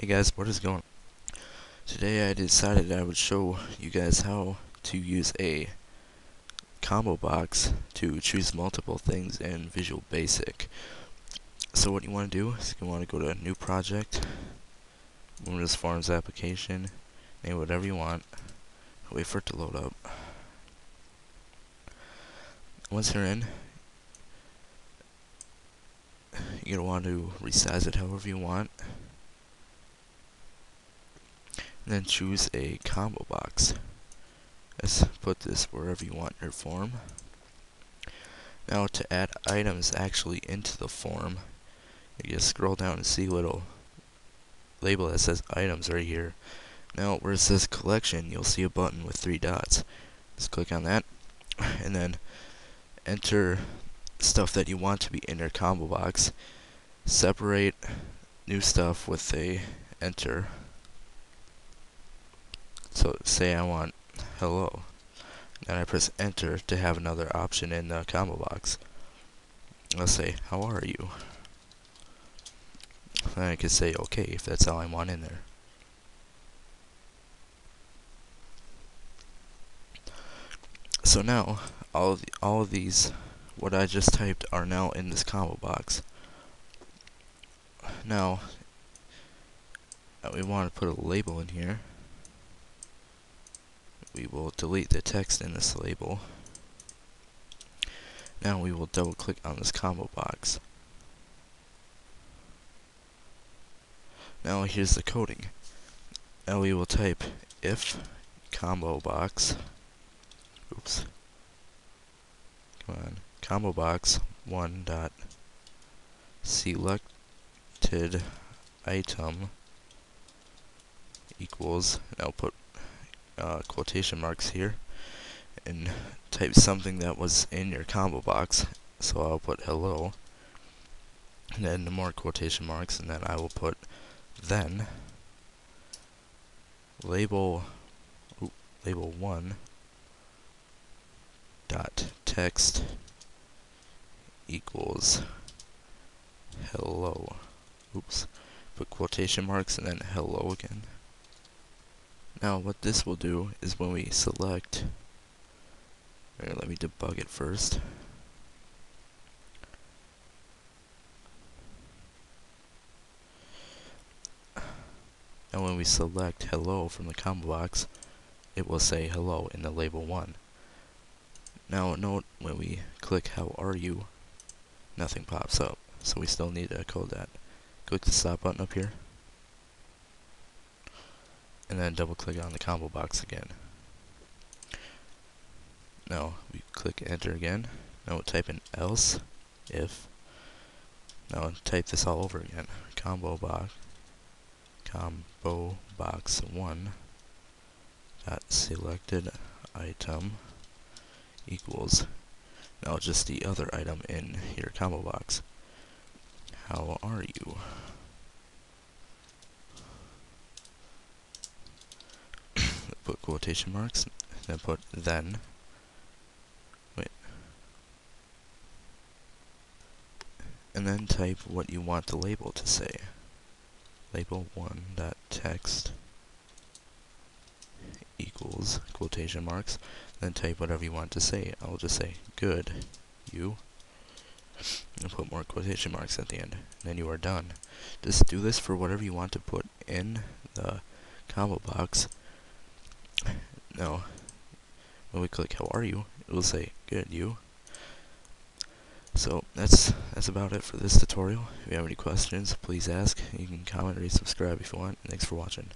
Hey guys, what is going on? Today I decided I would show you guys how to use a combo box to choose multiple things in Visual Basic. So what you want to do is you want to go to a New Project, Windows Forms application, name whatever you want, wait for it to load up. Once you're in, you're going to want to resize it however you want then choose a combo box. Let's put this wherever you want in your form. Now to add items actually into the form, you just scroll down and see little label that says items right here. Now where it says collection, you'll see a button with three dots. Just click on that, and then enter stuff that you want to be in your combo box. Separate new stuff with a enter so say I want hello. And I press enter to have another option in the combo box. Let's say, how are you? Then I can say okay if that's all I want in there. So now, all of, the, all of these, what I just typed, are now in this combo box. Now, we want to put a label in here we will delete the text in this label. Now we will double click on this combo box. Now here's the coding. Now we will type if combo box oops come on combo box one dot selected item equals now put uh, quotation marks here and type something that was in your combo box. So I'll put hello, and then more quotation marks, and then I will put then label oops, label one dot text equals hello. Oops. Put quotation marks and then hello again. Now what this will do is when we select, right, let me debug it first. And when we select hello from the combo box, it will say hello in the label 1. Now note when we click how are you, nothing pops up. So we still need to code that. Click the stop button up here and then double click on the combo box again. Now we click enter again. Now we'll type in else if. Now type this all over again. Combo box combo box one dot selected item equals now just the other item in your combo box. How are you? Put quotation marks, then put then. Wait. And then type what you want the label to say. Label one dot text equals quotation marks. Then type whatever you want to say. I'll just say good, you, and put more quotation marks at the end. And then you are done. Just do this for whatever you want to put in the combo box now, when we click how are you, it will say good, you. So that's that's about it for this tutorial. If you have any questions, please ask. You can comment or subscribe if you want. Thanks for watching.